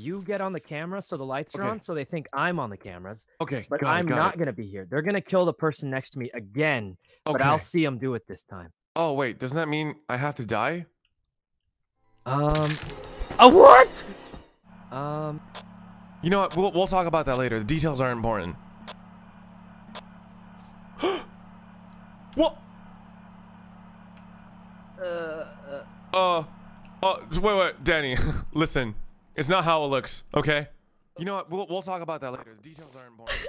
you get on the camera so the lights are Okay. on, so they think I'm on the cameras. Okay, But got I'm got not it. gonna be here. They're gonna kill the person next to me again, but I'll see them do it this time. Oh wait, doesn't that mean I have to die? Um, a what? Um, You know what? We'll we'll talk about that later. The details aren't important. what? uh, Uh, uh, wait, wait, Danny. Listen, it's not how it looks. Okay. You know what? We'll we'll talk about that later. The details aren't important.